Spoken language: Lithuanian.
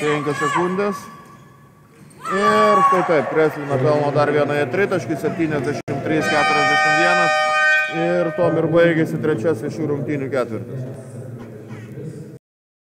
5 sekundės. Ir štai taip, Kreslina pelno dar vieną e tritaškį, 73-41. Ir tom ir baigėsi trečiasis šių rungtynių ketvirtis.